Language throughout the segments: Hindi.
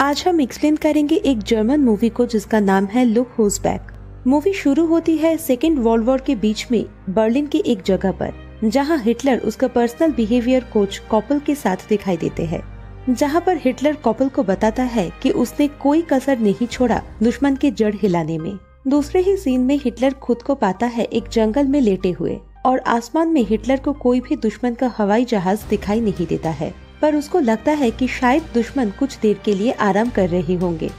आज हम एक्सप्लेन करेंगे एक जर्मन मूवी को जिसका नाम है लुक हुज बैक मूवी शुरू होती है सेकेंड वर्ल्ड वॉर के बीच में बर्लिन की एक जगह पर, जहाँ हिटलर उसका पर्सनल बिहेवियर कोच कॉपल के साथ दिखाई देते हैं। जहाँ पर हिटलर कॉपल को बताता है कि उसने कोई कसर नहीं छोड़ा दुश्मन के जड़ हिलाने में। दूसरे ही सीन में हिटलर खुद को पाता है एक जंगल में लेटे हुए और आसमान में हिटलर को कोई भी दुश्मन का हवाई जहाज़ दिखाई नहीं देता है। पर उसको लगता है कि शायद दुश्मन कुछ देर के लिए आराम कर रहे होंगे।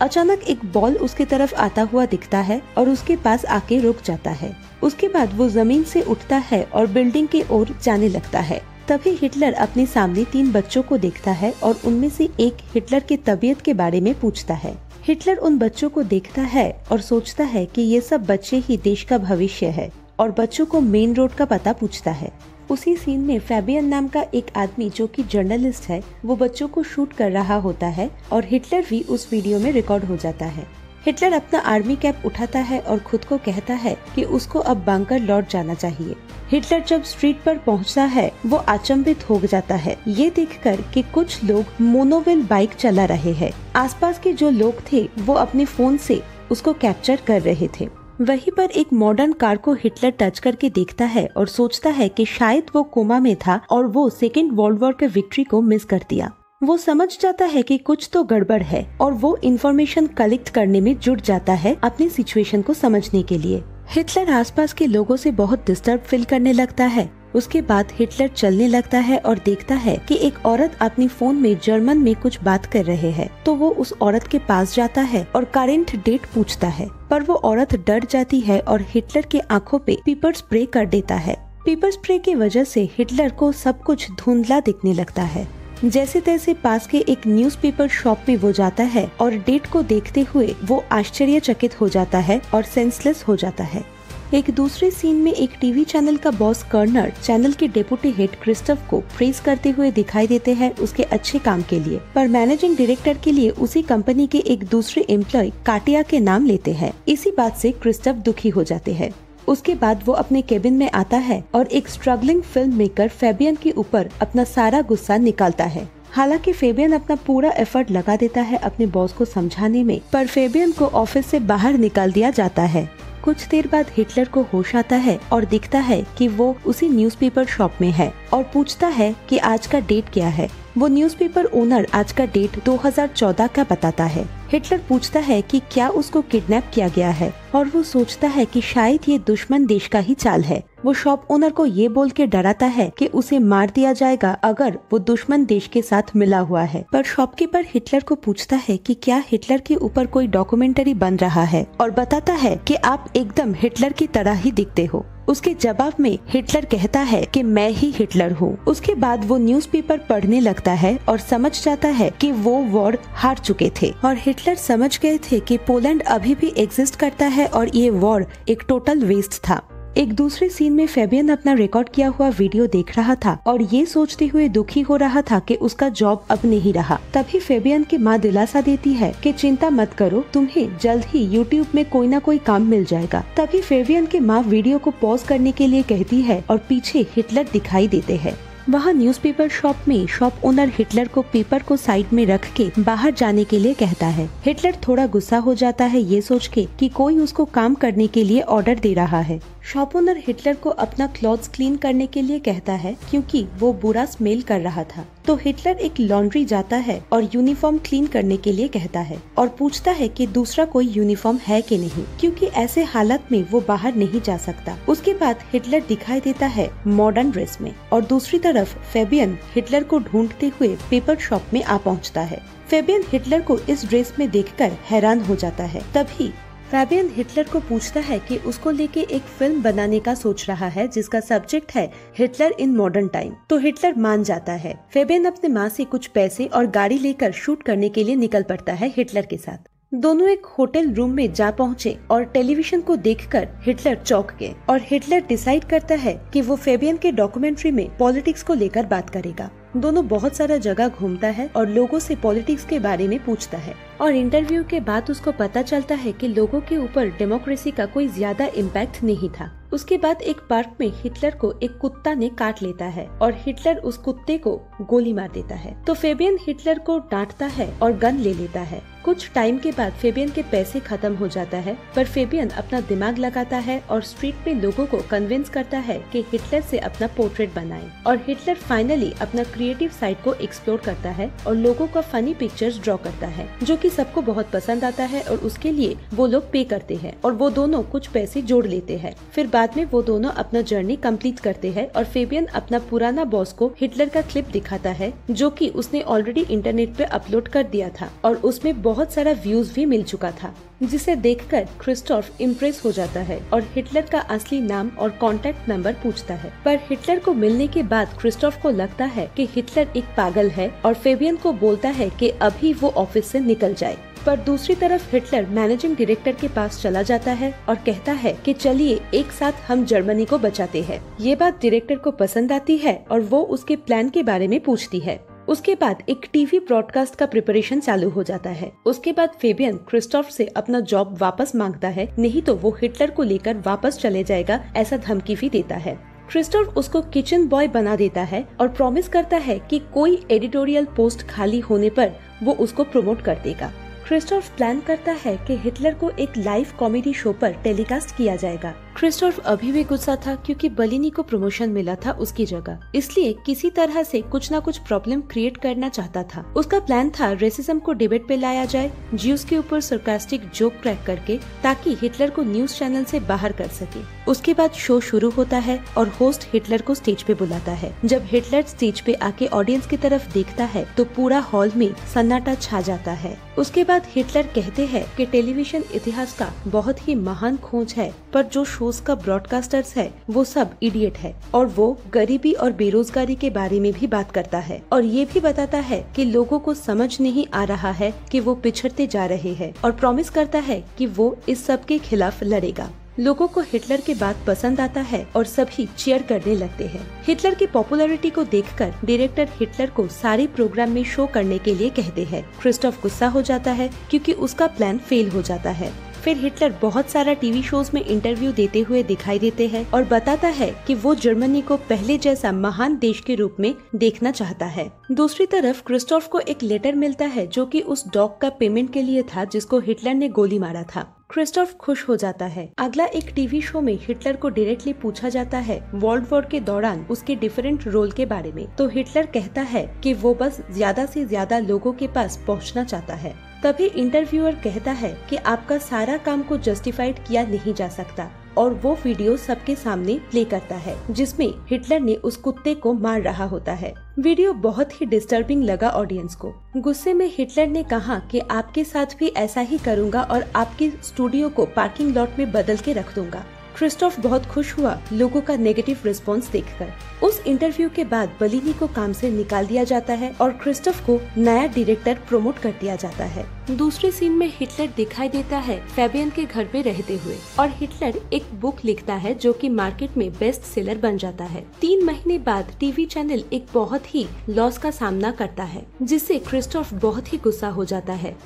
अचानक एक बॉल उसके तरफ़ आता हुआ दिखता है और उसके पास आके रुक जाता है। उसके बाद वो ज़मीन से उठता है और बिल्डिंग की ओर जाने लगता है। तभी हिटलर अपने सामने तीन बच्चों को देखता है और उनमें से एक हिटलर की तबीयत के बारे में पूछता है। हिटलर उन बच्चों को देखता है और सोचता है कि ये सब बच्चे ही देश का भविष्य है और बच्चों को मेन रोड का पता पूछता है। उसी सीन में फैबियन नाम का एक आदमी जो कि जर्नलिस्ट है, वो बच्चों को शूट कर रहा होता है और हिटलर भी उस वीडियो में रिकॉर्ड हो जाता है। हिटलर अपना आर्मी कैप उठाता है और खुद को कहता है कि उसको अब बंकर लौट जाना चाहिए। हिटलर जब स्ट्रीट पर पहुँचता है, वो अचंभित हो जाता है। ये देखकर कि कुछ लोग मोनोवेल बाइक चला रहे हैं। आसपास के जो लोग थे, वो अपने फ़ोन से उसको कैप्चर कर रहे थे। वहीं पर एक मॉडर्न कार को हिटलर टच करके देखता है और सोचता है कि शायद वो कोमा में था और वो सेकेंड वर्ल्ड वॉर के विक्ट्री को मिस कर दिया। वो समझ जाता है कि कुछ तो गड़बड़ है और वो इन्फॉर्मेशन कलेक्ट करने में जुट जाता है अपनी सिचुएशन को समझने के लिए। हिटलर आसपास के लोगों से बहुत डिस्टर्ब फील करने लगता है। उसके बाद हिटलर चलने लगता है और देखता है कि एक औरत अपनी फ़ोन में जर्मन में कुछ बात कर रहे हैं। तो वो उस औरत के पास जाता है और करेंट डेट पूछता है। पर वो औरत डर जाती है और हिटलर के आँखों पे पीपर स्प्रे कर देता है। पीपर स्प्रे की वजह से हिटलर को सब कुछ धुंधला दिखने लगता है। जैसे तैसे पास के एक न्यूज़पेपर शॉप में वो जाता है और डेट को देखते हुए वो आश्चर्यचकित हो जाता है और सेंसलेस हो जाता है। एक दूसरे सीन में एक टीवी चैनल का बॉस कर्नर चैनल के डेपुटी हेड क्रिस्टफ को प्रेज करते हुए दिखाई देते हैं उसके अच्छे काम के लिए। पर मैनेजिंग डायरेक्टर के लिए उसी कंपनी के एक दूसरे एम्प्लॉय काटिया के नाम लेते हैं। इसी बात से क्रिस्टफ दुखी हो जाते हैं। उसके बाद वो अपने केबिन में आता है और एक स्ट्रगलिंग फ़िल्म मेकर फेबियन के ऊपर अपना सारा गुस्सा निकालता है। हालाँकि फेबियन अपना पूरा एफर्ट लगा देता है अपने बॉस को समझाने में, पर फेबियन को ऑफ़िस से बाहर निकाल दिया जाता है। कुछ देर बाद हिटलर को होश आता है और दिखता है कि वो उसी न्यूज़पेपर शॉप में है। और पूछता है कि आज का डेट क्या है। वो न्यूज़पेपर ओनर आज का डेट 2014 का बताता है। हिटलर पूछता है कि क्या उसको किडनैप किया गया है? और वो सोचता है कि शायद ये दुश्मन देश का ही चाल है। वो शॉप ओनर को ये बोल के डराता है कि उसे मार दिया जाएगा अगर वो दुश्मन देश के साथ मिला हुआ है। पर शॉपकीपर हिटलर को पूछता है कि क्या हिटलर के ऊपर कोई डॉक्यूमेंट्री बन रहा है? और बताता है कि आप एकदम हिटलर की तरह ही दिखते हो। उसके जवाब में हिटलर कहता है कि मैं ही हिटलर हूँ। उसके बाद वो न्यूज़पेपर पढ़ने लगता है और समझ जाता है कि वो वॉर हार चुके थे। और हिटलर समझ गए थे कि पोलैंड अभी भी एग्जिस्ट करता है और ये वॉर एक टोटल वेस्ट था। एक दूसरे सीन में फेबियन अपना रिकॉर्ड किया हुआ वीडियो देख रहा था और ये सोचते हुए दुखी हो रहा था कि उसका जॉब अब नहीं रहा। तभी फेबियन की माँ दिलासा देती है कि चिंता मत करो, तुम्हें जल्द ही यूट्यूब में कोई ना कोई काम मिल जाएगा। तभी फेबियन की माँ वीडियो को पॉज करने के लिए कहती है और पीछे हिटलर दिखाई देते हैं। वहाँ न्यूज़पेपर शॉप में शॉप ओनर हिटलर को पेपर को साइड में रख के बाहर जाने के लिए कहता है। हिटलर थोड़ा गुस्सा हो जाता है ये सोच के कि कोई उसको काम करने के लिए ऑर्डर दे रहा है। शॉप ओनर हिटलर को अपना क्लॉथ क्लीन करने के लिए कहता है क्योंकि वो बुरा स्मेल कर रहा था। तो हिटलर एक लॉन्ड्री जाता है और यूनिफॉर्म क्लीन करने के लिए कहता है और पूछता है कि दूसरा कोई यूनिफॉर्म है कि नहीं, क्योंकि ऐसे हालत में वो बाहर नहीं जा सकता। उसके बाद हिटलर दिखाई देता है मॉडर्न ड्रेस में और दूसरी तरफ़ फेबियन हिटलर को ढूंढते हुए पेपर शॉप में आ पहुँचता है। फेबियन हिटलर को इस ड्रेस में देखकर हैरान हो जाता है। तभी फैबियन हिटलर को पूछता है कि उसको लेके एक फ़िल्म बनाने का सोच रहा है, जिसका सब्जेक्ट है हिटलर इन मॉडर्न टाइम। तो हिटलर मान जाता है। फेबियन अपने माँ से कुछ पैसे और गाड़ी लेकर शूट करने के लिए निकल पड़ता है हिटलर के साथ। दोनों एक होटल रूम में जा पहुँचे और टेलीविज़न को देखकर हिटलर चौक गए और हिटलर डिसाइड करता है कि वो फेबियन के डॉक्यूमेंट्री में पॉलिटिक्स को लेकर बात करेगा। दोनों बहुत सारा जगह घूमता है और लोगों से पॉलिटिक्स के बारे में पूछता है। और इंटरव्यू के बाद उसको पता चलता है कि लोगों के ऊपर डेमोक्रेसी का कोई ज़्यादा इम्पैक्ट नहीं था। उसके बाद एक पार्क में हिटलर को एक कुत्ता ने काट लेता है और हिटलर उस कुत्ते को गोली मार देता है। तो फेबियन हिटलर को डांटता है और गन ले लेता है। कुछ टाइम के बाद फेबियन के पैसे खत्म हो जाता है, पर फेबियन अपना दिमाग लगाता है और स्ट्रीट में लोगों को कन्विंस करता है कि हिटलर से अपना पोर्ट्रेट बनाए। और हिटलर फाइनली अपना क्रिएटिव साइड को एक्सप्लोर करता है और लोगों का फनी पिक्चर्स ड्रॉ करता है, जो कि सबको बहुत पसंद आता है और उसके लिए वो लोग पे करते हैं और वो दोनों कुछ पैसे जोड़ लेते हैं। फिर बाद में वो दोनों अपना जर्नी कंप्लीट करते हैं और फेबियन अपना पुराना बॉस को हिटलर का क्लिप दिखाता है, जो कि उसने ऑलरेडी इंटरनेट पे अपलोड कर दिया था और उसमें बहुत सारा व्यूज़ भी मिल चुका था। जिसे देखकर क्रिस्टोफ इम्प्रेस हो जाता है और हिटलर का असली नाम और कॉन्टेक्ट नंबर पूछता है। पर हिटलर को मिलने के बाद क्रिस्टोफ को लगता है कि हिटलर एक पागल है और फेबियन को बोलता है कि अभी वो ऑफ़िस से निकल जाए। पर दूसरी तरफ़ हिटलर मैनेजिंग डायरेक्टर के पास चला जाता है और कहता है कि चलिए एक साथ हम जर्मनी को बचाते हैं। ये बात डायरेक्टर को पसंद आती है और वो उसके प्लान के बारे में पूछती है। उसके बाद एक टीवी ब्रॉडकास्ट का प्रिपरेशन चालू हो जाता है। उसके बाद फेबियन क्रिस्टोफ से अपना जॉब वापस माँगता है। नहीं तो वो हिटलर को लेकर वापस चले जाएगा, ऐसा धमकी भी देता है। क्रिस्टोफ उसको किचन बॉय बना देता है और प्रॉमिस करता है कि कोई एडिटोरियल पोस्ट खाली होने पर वो उसको प्रमोट कर देगा। क्रिस्टोफ प्लान करता है कि हिटलर को एक लाइव कॉमेडी शो पर टेलीकास्ट किया जाएगा। क्रिस्टोफ अभी भी गुस्सा था क्योंकि बलिनी को प्रमोशन मिला था उसकी जगह। इसलिए किसी तरह से कुछ न कुछ प्रॉब्लम क्रिएट करना चाहता था। उसका प्लान था रेसिज्म को डिबेट पे लाया जाए ज्यूस के ऊपर सरकास्टिक जोक क्रैक करके ताकि हिटलर को न्यूज़ चैनल से बाहर कर सके। उसके बाद शो शुरू होता है और होस्ट हिटलर को स्टेज पे बुलाता है। जब हिटलर स्टेज पे आके ऑडियंस की तरफ़ देखता है तो पूरा हॉल में सन्नाटा छा जाता है। उसके बाद हिटलर कहते हैं कि टेलीविज़न इतिहास का बहुत ही महान खोज है, पर जो शोज़ का ब्रॉडकास्टर्स है, वो सब इडियट है। और वो गरीबी और बेरोजगारी के बारे में भी बात करता है। और ये भी बताता है कि लोगों को समझ नहीं आ रहा है कि वो पिछड़ते जा रहे हैं और प्रॉमिस करता है कि वो इस सब के खिलाफ लड़ेगा। लोगों को हिटलर के बात पसंद आता है और सभी चेयर करने लगते हैं। हिटलर की पॉपुलैरिटी को देखकर डायरेक्टर हिटलर को सारे प्रोग्राम में शो करने के लिए कहते हैं। क्रिस्टोफ गुस्सा हो जाता है क्योंकि उसका प्लान फेल हो जाता है। फिर हिटलर बहुत सारा टीवी शोज़ में इंटरव्यू देते हुए दिखाई देते हैं और बताता है कि वो जर्मनी को पहले जैसा महान देश के रूप में देखना चाहता है। दूसरी तरफ़, क्रिस्टोफ को एक लेटर मिलता है जो कि उस डॉग का पेमेंट के लिए था जिसको हिटलर ने गोली मारा था। क्रिस्टोफ खुश हो जाता है। अगला एक टीवी शो में हिटलर को डायरेक्टली पूछा जाता है वर्ल्ड वॉर के दौरान उसके डिफरेंट रोल के बारे में। तो हिटलर कहता है कि वो बस ज़्यादा से ज़्यादा लोगों के पास पहुँचना चाहता है। तभी इंटरव्यूअर कहता है कि आपका सारा काम को जस्टिफाइड किया नहीं जा सकता और वो वीडियो सबके सामने प्ले करता है, जिसमें हिटलर ने उस कुत्ते को मार रहा होता है। वीडियो बहुत ही डिस्टर्बिंग लगा ऑडियंस को। गुस्से में हिटलर ने कहा कि आपके साथ भी ऐसा ही करूँगा और आपके स्टूडियो को पार्किंग लॉट में बदल के रख दूँगा। क्रिस्टोफ बहुत खुश हुआ लोगों का नेगेटिव रिस्पांस देखकर। उस इंटरव्यू के बाद बलिनी को काम से निकाल दिया जाता है और क्रिस्टोफ को नया डायरेक्टर प्रमोट कर दिया जाता है। दूसरे सीन में हिटलर दिखाई देता है फेबियन के घर पे रहते हुए और हिटलर एक बुक लिखता है जो कि मार्केट में बेस्ट सेलर बन जाता है। तीन महीने बाद टीवी चैनल एक बहुत ही लॉस का सामना करता है, जिससे क्रिस्टोफ बहुत ही गुस्सा हो जाता है।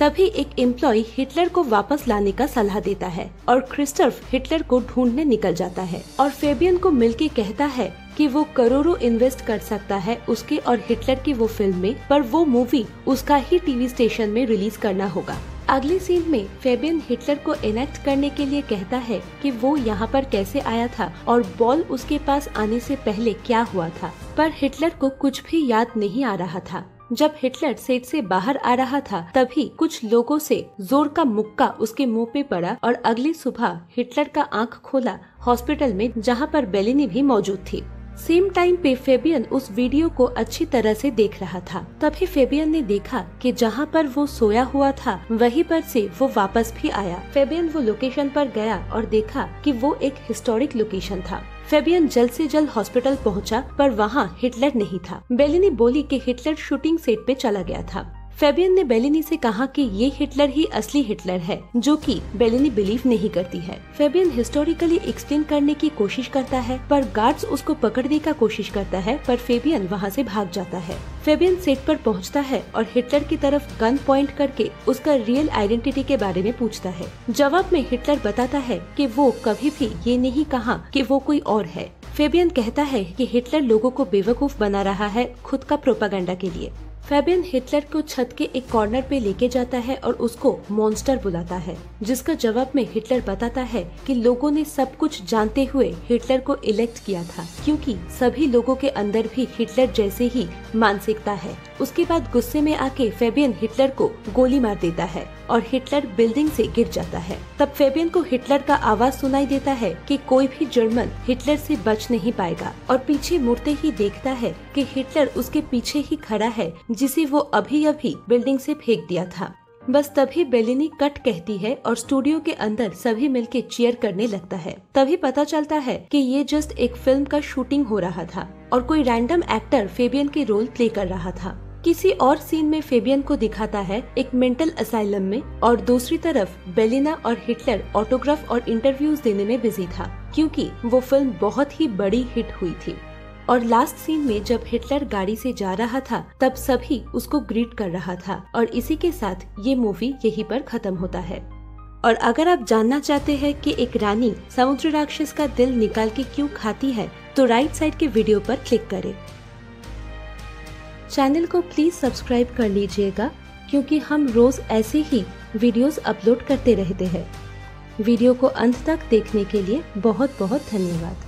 तभी एक एम्प्लॉय हिटलर को वापस लाने का सलाह देता है और क्रिस्टफ हिटलर को ढूँढने निकल जाता है और फेबियन को मिलके कहता है कि वो करोड़ों इन्वेस्ट कर सकता है उसके और हिटलर की वो फ़िल्म में, पर वो मूवी उसका ही टीवी स्टेशन में रिलीज़ करना होगा। अगले सीन में फेबियन हिटलर को इनेक्ट करने के लिए कहता है कि वो यहाँ पर कैसे आया था और बॉल उसके पास आने से पहले क्या हुआ था। पर हिटलर को कुछ भी याद नहीं आ रहा था। जब हिटलर सेट से बाहर आ रहा था, तभी कुछ लोगों से ज़ोर का मुक्का उसके मुँह पे पड़ा और अगली सुबह हिटलर का आँख खोला हॉस्पिटल में, जहाँ पर बेलिनी भी मौजूद थी। सेम टाइम पे फेबियन उस वीडियो को अच्छी तरह से देख रहा था। तभी फेबियन ने देखा कि जहाँ पर वो सोया हुआ था, वहीं पर से वो वापस भी आया। फेबियन वो लोकेशन पर गया और देखा कि वो एक हिस्टोरिक लोकेशन था। फेबियन जल्द से जल्द हॉस्पिटल पहुँचा, पर वहाँ हिटलर नहीं था। बेलिनी बोली कि हिटलर शूटिंग सेट पे चला गया था। फेबियन ने बेलिनी से कहा कि ये हिटलर ही असली हिटलर है, जो कि बेलिनी बिलीव नहीं करती है। फेबियन हिस्टोरिकली एक्सप्लेन करने की कोशिश करता है, पर गार्ड्स उसको पकड़ने का कोशिश करता है, पर फेबियन वहाँ से भाग जाता है। फेबियन सेट पर पहुँचता है और हिटलर की तरफ़ गन पॉइंट करके उसका रियल आइडेंटिटी के बारे में पूछता है। जवाब में हिटलर बताता है कि वो कभी भी ये नहीं कहा कि वो कोई और है। फेबियन कहता है कि हिटलर लोगों को बेवकूफ़ बना रहा है खुद का प्रोपागेंडा के लिए। फेबियन हिटलर को छत के एक कॉर्नर पे लेके जाता है और उसको मॉन्स्टर बुलाता है, जिसका जवाब में हिटलर बताता है कि लोगों ने सब कुछ जानते हुए हिटलर को इलेक्ट किया था, क्योंकि सभी लोगों के अंदर भी हिटलर जैसे ही मानसिकता है। उसके बाद गुस्से में आके फेबियन हिटलर को गोली मार देता है और हिटलर बिल्डिंग से गिर जाता है। तब फेबियन को हिटलर का आवाज़ सुनाई देता है कि कोई भी जर्मन हिटलर से बच नहीं पाएगा और पीछे मुड़ते ही देखता है कि हिटलर उसके पीछे ही खड़ा है जिसे वो अभी अभी बिल्डिंग से फेंक दिया था। बस तभी बेलिनी कट कहती है और स्टूडियो के अंदर सभी मिलके चीयर करने लगता है। तभी पता चलता है कि ये जस्ट एक फ़िल्म का शूटिंग हो रहा था और कोई रैंडम एक्टर फेबियन के रोल प्ले कर रहा था। किसी और सीन में फेबियन को दिखाता है एक मेंटल असाइलम में और दूसरी तरफ़ बेलिना और हिटलर ऑटोग्राफ और इंटरव्यूज़ देने में बिज़ी था, क्योंकि वो फ़िल्म बहुत ही बड़ी हिट हुई थी। और लास्ट सीन में जब हिटलर गाड़ी से जा रहा था, तब सभी उसको ग्रीट कर रहा था और इसी के साथ ये मूवी यहीं पर खत्म होता है। और अगर आप जानना चाहते हैं कि एक रानी समुद्र राक्षस का दिल निकाल के क्यों खाती है तो राइट साइड के वीडियो पर क्लिक करें। चैनल को प्लीज़ सब्सक्राइब कर लीजिएगा, क्योंकि हम रोज ऐसे ही वीडियोस अपलोड करते रहते हैं। वीडियो को अंत तक देखने के लिए बहुत बहुत धन्यवाद।